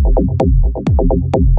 本当に。